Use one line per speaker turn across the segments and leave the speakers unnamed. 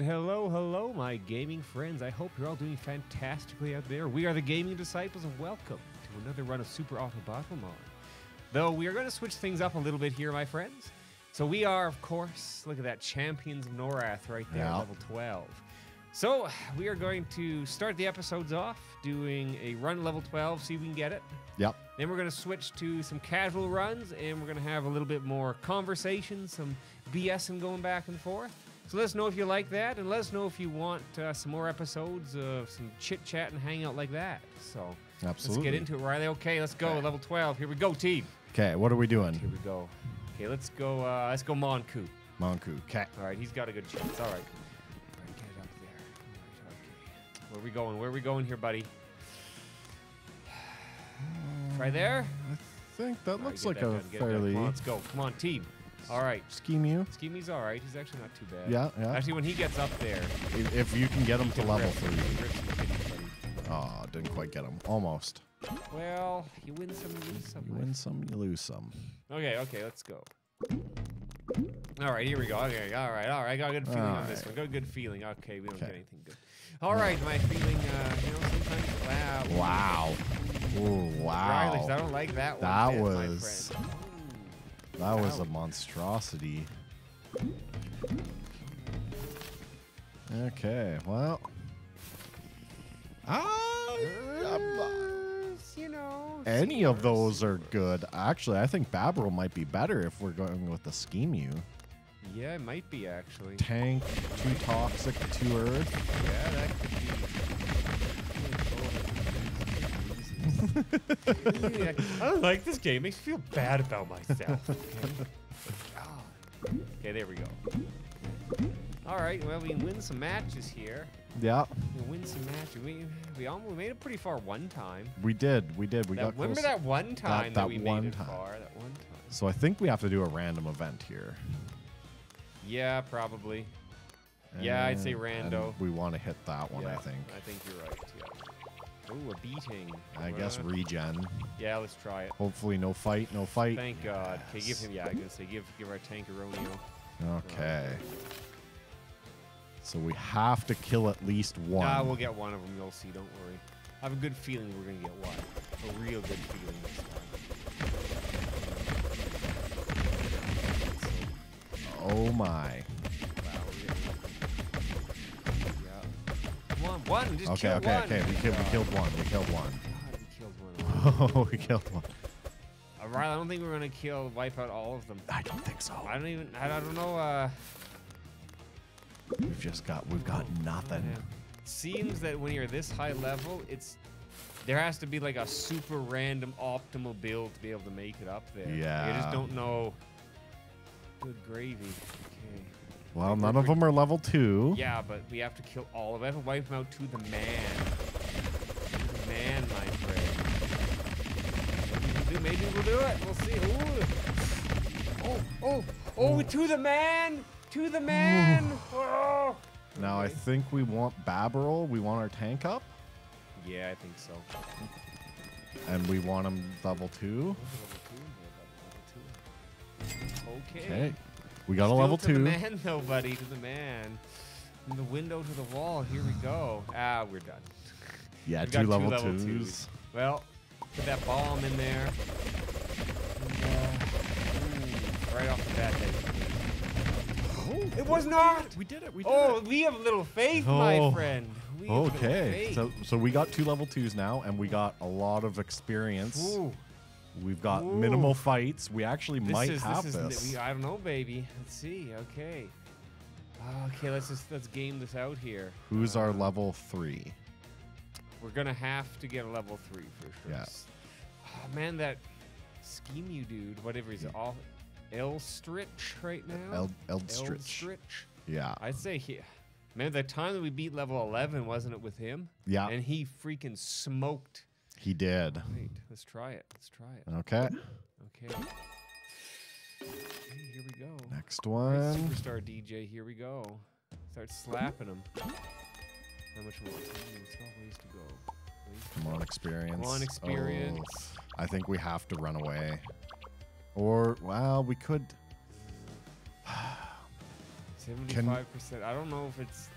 And hello, hello, my gaming friends. I hope you're all doing fantastically out there. We are the Gaming Disciples, and welcome to another run of Super Auto Battlemon. Though we are going to switch things up a little bit here, my friends. So we are, of course, look at that, Champions of Norath right there,
Yeah.
level 12. So we are going to start the episodes off doing a run level 12, see if we can get it.
Yep.
Then we're going to switch to some casual runs, and we're going to have a little bit more conversation, some BS and going back and forth. So let us know if you like that, and let us know if you want uh, some more episodes of some chit chat and hangout like that. So
Absolutely.
let's get into it, Riley. Okay, let's go.
Okay.
Level 12. Here we go, team.
Okay, what are we doing?
Here we go. Okay, let's go. Uh, let's go, Monku.
Monku. Okay.
All right, he's got a good chance. All right. All right, get it up there. Right, okay. Where are we going? Where are we going here, buddy? Try there.
I think that
All right,
looks
get
like
that
a
done, get it done.
fairly
Come on, let's go. Come on, team. All right.
scheme you.
Schemy's all right. He's actually not too bad.
Yeah, yeah.
Actually, when he gets up there,
If, if you can get him to level
rips-
three.
rips some titties, buddy.
Oh, didn't quite get him. Almost.
Well, you win some, you lose some.
You win some, you lose some.
Okay, okay, let's go. All right, here we go. Okay, all right, all right. I got a good feeling on this one. Got a good feeling. Okay, we don't get anything good. All right, my feeling. Uh, you know, sometimes. Wow.
Wow. Ooh,
Riley, I don't like that one.
That
bit, my
was-
friend.
That was a monstrosity. Okay, well. I'm-
Uh, you know.
any of those are good. Actually, I think Babel might be better if we're going with the scheme you.
Yeah, it might be actually.
Tank, too toxic, too earth.
Yeah, that could be. I don't like this game. It Makes me feel bad about myself. Okay, God. Okay, there we go. All right, well, we win some matches here.
Yeah,
We win some matches. We we almost made it pretty far one time.
we did. We did. We
That-
got
remember
close.
that one time that,
that
we
one
made it far? That one time.
So I think we have to do a random event here.
Yeah, probably. Yeah, I'd say
And-
rando.
we want to hit that one,
yeah,
I think.
I think you're right. Yeah. Ooh, a beating.
I guess
Uh,
regen.
yeah, let's try it.
Hopefully, no fight, no fight.
Thank God. Okay, give him. Yeah, I gonna say give give our tank a.
Okay. So we have to kill at least one.
Nah, we'll get one of them. You'll see. Don't worry. I have a good feeling we're gonna get one. A real good feeling this time.
oh my.
One. Just
Okay, okay,
one.
okay. We, killed, we killed one. We killed one.
God, we killed one.
Oh, we killed one.
Uh, Riley, I don't think we're gonna kill, wipe out all of them.
I don't think so.
I don't even. I don't know. Uh,
We've just got, we've got nothing.
man. Seems that when you're this high level, it's there has to be like a super random optimal build to be able to make it up there. Yeah. I just don't know. Good gravy.
Well, none of them are level two.
Yeah, but we have to kill all of them. We have to wipe them out to the man. To the man, my friend. Maybe we'll do, maybe we'll do it. We'll see. Ooh. Oh, oh, oh, to the man! To the man! Oh.
Now I think we want Babberel. We want our tank up,
Yeah, I think so.
and we want him level two.
Okay.
Okay. We got a
Still
level
to
two.
the man, though, buddy. To the man. From the window to the wall. Here we go. Ah, we're done.
Yeah,
We've
two
got two
level,
level
twos.
twos. Well, put that bomb in there. And, uh, ooh, right off the bat, that- It was not.
We did it. We
Oh, we have a little faith, my
Oh.
friend. We have little
Okay,
faith.
so so we got two level twos now, and we got a lot of experience.
Ooh,
We've got
Ooh.
minimal fights. We actually
this
might
is
have
this
this.
we, I don't know, baby. Let's see. Okay. Okay, let's just let's game this out here.
Who's our
Uh,
level three?
We're gonna have to get a level three for sure.
Yeah.
Oh man, that scheme you dude, whatever he's all Elstrich right now.
Eldstritch.
Eldstritch.
Yeah,
I'd say he. Man, the time that we beat level 11 wasn't it with him?
yeah,
And he freaking smoked.
He did.
Wait, let's try it. Let's try it.
Okay,
Okay. Okay, here we go.
next
All right,
one.
Superstar DJ, here we go. Start slapping him. How much more? 10 minutes, 12 ways to go. Ways to
Come on, experience.
Come on, oh, experience.
Oh, I think we have to run away. Or, well, we could.
Seventy-five percent. I don't know if it's.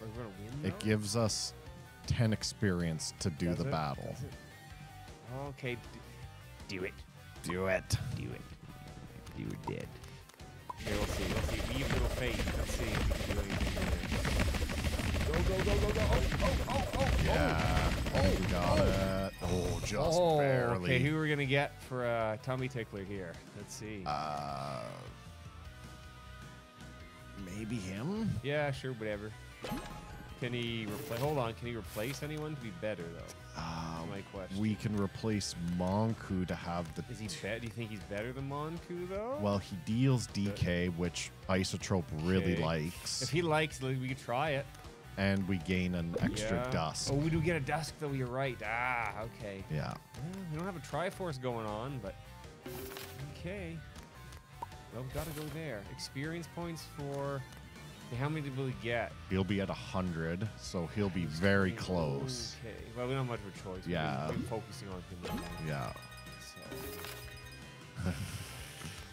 We're gonna win?
It
though?
gives us 10 experience to do
Does
the
it?
battle.
Does it? Okay. d- Do it.
Do it.
Do it. You were dead. Okay, we'll see. We'll see. We have little faith. Let's see if we can do anything there. Go, go, go, go, go. Oh, oh, oh, oh.
Yeah. Oh, we got it. Oh, just
oh,
barely.
Okay, who are we're going to get for a tummy tickler here? Let's see.
Uh, maybe him?
yeah, sure, whatever. Can he replace? Hold on. Can he replace anyone to be better though?
Um,
my question.
we can replace Monku to have the.
Is he
t-
bet? Do you think he's better than Monku though?
well, he deals DK, which Isotrope really
Okay.
likes,
if he likes, like, we could try it.
and we gain an extra
Yeah.
dust.
Oh, we do get a dusk though. You're right. Ah, okay.
Yeah.
Well, we don't have a Triforce going on, but okay. Well, we gotta go there. Experience points for. How many will we get?
He'll be at 100, so he'll be very close.
Okay. Well, we don't have much of a choice.
Yeah.
Been focusing on him.
Yeah.
So.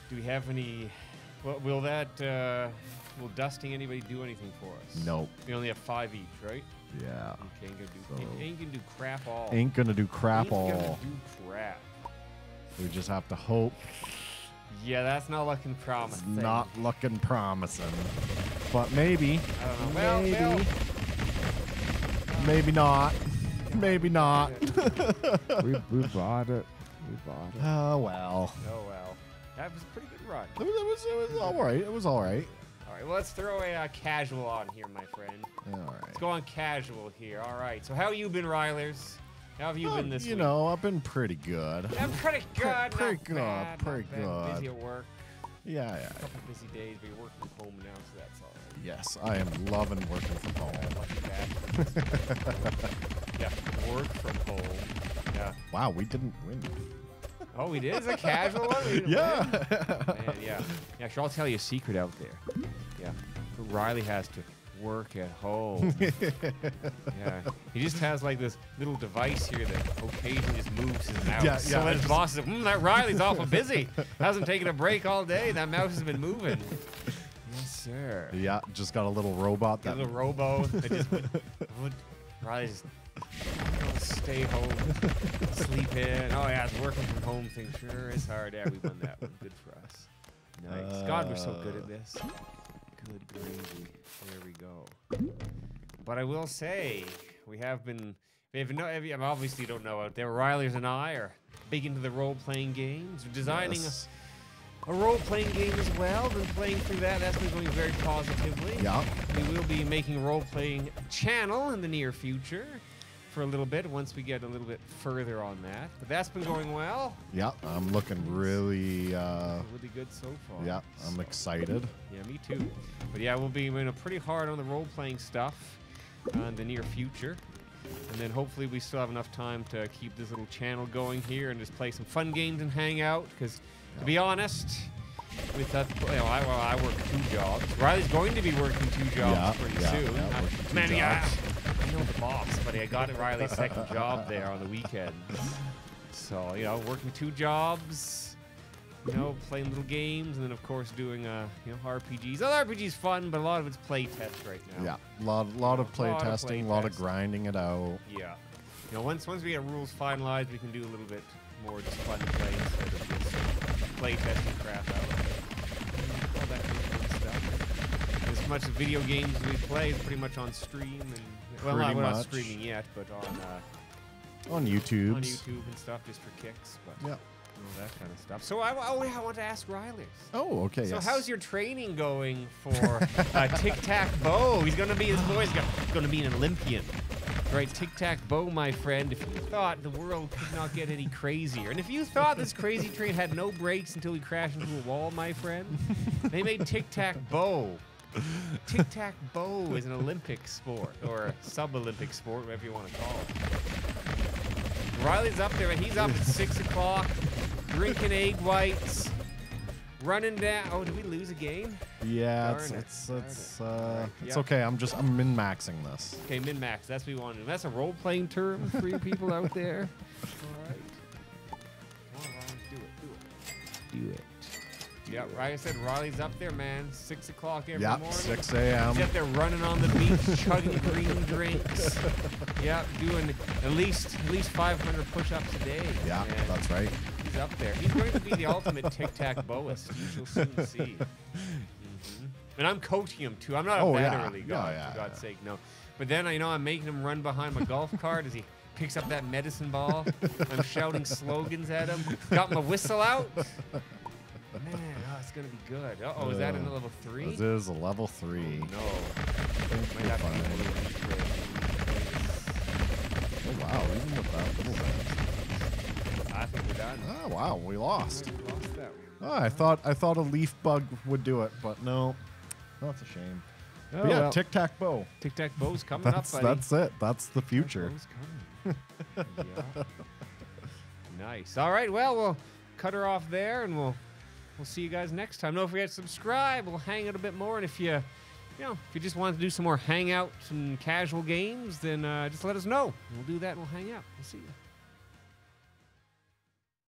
do we have any? Well, will that? Uh, will dusting anybody do anything for us?
Nope.
We only have five each, right?
Yeah.
Okay, ain't gonna do.
So-
ain't, gonna do crap all.
Ain't gonna do crap
Ain't gonna
all.
do crap.
We just have to hope
Yeah, that's not looking
it's
promising.
not looking promising. But maybe.
I don't know. Well,
maybe.
well,
Maybe not. Maybe not.
we, we bought it. We bought it.
Oh well.
Oh well, that was a pretty good run.
It was, it was, it was all right. It was all right.
All right, well, let's throw a uh, casual on here, my friend.
All right.
Let's go on casual here. All right. So how you been, Rylers? How have you
Uh,
been this
you
week?
You know, I've been pretty good.
I'm pretty good.
pretty good,
bad,
pretty
bad. Busy
good.
at work.
Yeah, yeah.
A couple busy days, but you're working from home now, so that's all.
Yes, I am loving working from home.
Bastard. yeah, work from home. Yeah.
Wow, we didn't win.
Oh, we did? Is a casual one? We didn't win?
Yeah.
Man, yeah. Yeah, sure. I'll tell you a secret out there. Yeah. Riley has to work at home. yeah. He just has like this little device here that occasionally just moves his mouse.
Yeah,
so
yeah, I
his
just-
boss says, mm, that Riley's awful busy. Hasn't taken a break all day. That mouse has been moving. Sir.
yeah, just got a little robot
Got
that
a little robo I just would, would Riley just stay home, sleep in. Oh yeah, it's working from home thing. Sure, it's hard. Yeah, we won that one. Good for us. Nice. God, we're so good at this. Good gravy. There we go. But I will say, we have been. If no, if you obviously don't know out there, Riley's and I are big into the role-playing games. We're designing
Yes.
a role-playing game as well. Been playing through that. That's been going very positively.
Yeah.
We will be making a role-playing channel in the near future for a little bit once we get a little bit further on that. But that's been going well.
Yeah, I'm looking really. Uh,
Really good so far.
yeah, I'm
So-
excited.
Yeah, me too. But yeah, we'll be you know, pretty hard on the role-playing stuff uh, in the near future. And then hopefully we still have enough time to keep this little channel going here and just play some fun games and hang out. Because to be honest, with that, you know, I, well, I work two jobs. Riley's going to be working two jobs
Yeah,
pretty
yeah,
soon.
yeah,
man, yeah. I know the boss, but I got Riley's second job there on the weekends. So you know, working two jobs you know, playing little games, and then of course doing uh, you know RPGs. Other RPGs fun, but a lot of it's play test right now.
Yeah, lot, lot of play
Lot of
testing,
play
lot of grinding it out.
Yeah. You know, once once we get rules finalized, we can do a little bit more just fun play instead of play testing crap out. All that kind of fun stuff. As much video games we play is pretty much on stream and well, not, we're not streaming yet, but on uh,
On YouTube.
on YouTube and stuff just for kicks, but
Yeah.
all that kind of stuff. So I, oh, I want to ask Riley.
Oh, okay.
So
yes.
how's your training going for uh, Tic Tac Bow? He's gonna be his boy's go- gonna be an Olympian, right? Tic Tac Bow, my friend. If you thought the world could not get any crazier, and if you thought this crazy train had no brakes until we crashed into a wall, my friend, they made Tic Tac Bow. Tic Tac Bow is an Olympic sport or a sub-Olympic sport, whatever you want to call it. Riley's up there, and he's up at six o'clock, drinking egg whites, running down. Oh, did we lose a game?
Yeah, it's
it,
it's it's uh, it's
yeah.
okay. I'm just I'm min maxing this.
Okay, min max. That's what we want to do. That's a role playing term for you people out there. All right. Come on, Ryan, do it. Do it. Do it. Yeah, I said, Riley's up there, man. Six o'clock every
Yep,
morning.
6 a.m.
He's up there running on the beach, chugging green drinks. Yep, doing at least at least 500 push-ups a day.
Yeah,
man.
that's right.
He's up there. He's going to be the ultimate tic-tac-boist. You shall soon see. And I'm coaching him too. I'm not
Oh,
up that
yeah.
early,
Yeah,
God,
yeah,
for God's sake, no. But then you know I'm making him run behind my golf cart as he picks up that medicine ball. I'm shouting slogans at him. Got my whistle out. Man, oh, it's gonna be good. Uh oh, is that in level three?
This is a level three.
No. Might have to give a little intro.
Oh wow, even little.
I think we're done.
Oh wow, we lost.
We lost.
Oh, I thought I thought a leaf bug would do it, but no. That's a shame.
Oh,
But yeah,
well.
tic tac bow.
Tic Tac Bow's coming
That's
up, buddy.
that's it. That's the future.
Coming. Yeah. Nice. All right. Well, we'll cut her off there, and we'll we'll see you guys next time. Don't forget to subscribe. We'll hang out a bit more, and if you you know if you just want to do some more hangouts and casual games, then uh, just let us know. We'll do that. and We'll hang out. We'll see you.